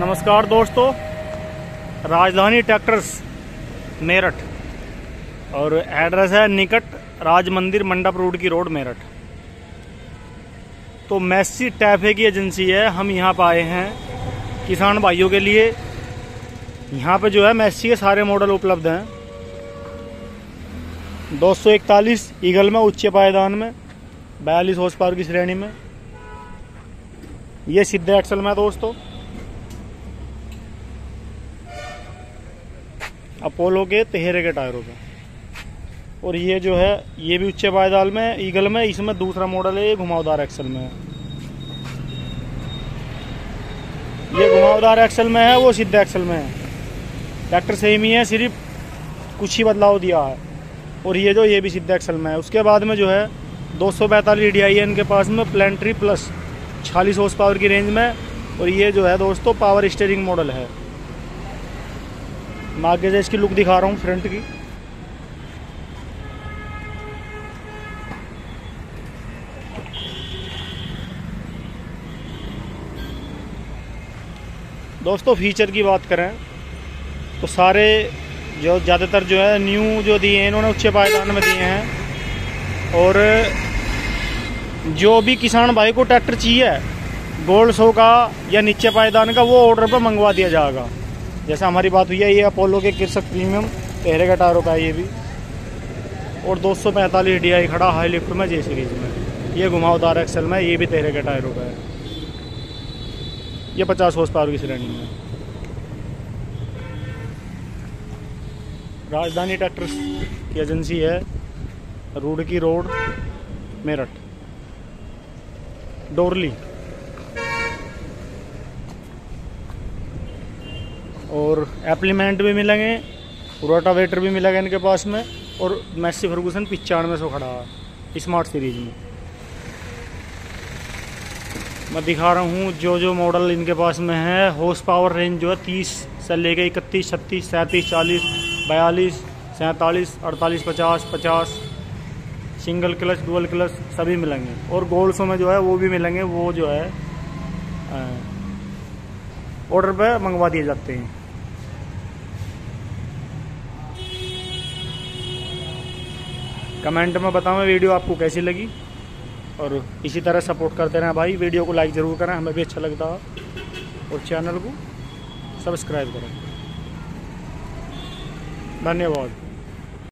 नमस्कार दोस्तों, राजधानी ट्रैक्टर्स मेरठ और एड्रेस है निकट राज मंदिर मंडप रोड की रोड मेरठ। तो मैसी टैफे की एजेंसी है, हम यहाँ पर आए हैं किसान भाइयों के लिए। यहाँ पे जो है मैसी के सारे मॉडल उपलब्ध हैं। 241 ईगल में उच्च पायदान में, बयालीस हॉर्स पावर की श्रेणी में। ये सीधे एक्सल में दोस्तों। अपोलो के, तेहरे के टायरों पे और ये जो है, ये भी उच्चे पायदाल में, ईगल में, इसमें दूसरा मॉडल है, ये घुमावदार एक्सल में है। ये घुमावदार एक्सल में है, वो सीधे एक्सल में है। ट्रैक्टर सेम ही है सिर्फ़ कुछ ही बदलाव दिया है। और ये जो, ये भी सीधा एक्सल में है। उसके बाद में जो है, दो सौ बैतालीस डी आई इनके पास में प्लेंट्री प्लस छियालीस हॉर्स पावर की रेंज में। और ये जो है दोस्तों पावर स्टेयरिंग मॉडल है। मैं आगे से इसकी लुक दिखा रहा हूँ फ्रंट की। दोस्तों फीचर की बात करें तो सारे जो ज़्यादातर जो है न्यू जो दिए हैं, इन्होंने उच्च पायदान में दिए हैं। और जो भी किसान भाई को ट्रैक्टर चाहिए गोल्ड सो का या नीचे पायदान का, वो ऑर्डर पर मंगवा दिया जाएगा। जैसा हमारी बात हुई है, ये अपोलो के कृषक प्रीमियम तेहरे का टायरों का है ये भी। और दो सौ पैंतालीस डी आई खड़ा हाई लिफ्ट में जे सीरीज़ में। ये घुमावदार एक्सल में, ये भी तेहरे के टायरों का है। ये पचास हॉर्स पावर की श्रेणी में। राजधानी ट्रैक्टर की एजेंसी है रूडकी रोड मेरठ। डोरली और एप्लीमेंट भी मिलेंगे रोटावेटर भी मिलेगा इनके पास में, और मैसी फर्गूसन पिचानवे सौ खड़ा है स्मार्ट सीरीज़ में। मैं दिखा रहा हूँ जो जो मॉडल इनके पास में है हॉर्स पावर रेंज जो है तीस से लेके इकतीस, छत्तीस, सैंतीस, चालीस, बयालीस, सैंतालीस, अड़तालीस, पचास पचास सिंगल क्लच डुअल क्लच सभी मिलेंगे। और गोल्सों में जो है वो भी मिलेंगे, वो जो है ऑर्डर पे मंगवा दिए जाते हैं। कमेंट में बताओ वीडियो आपको कैसी लगी। और इसी तरह सपोर्ट करते रहें भाई, वीडियो को लाइक ज़रूर करें, हमें भी अच्छा लगता है। और चैनल को सब्सक्राइब करें। धन्यवाद।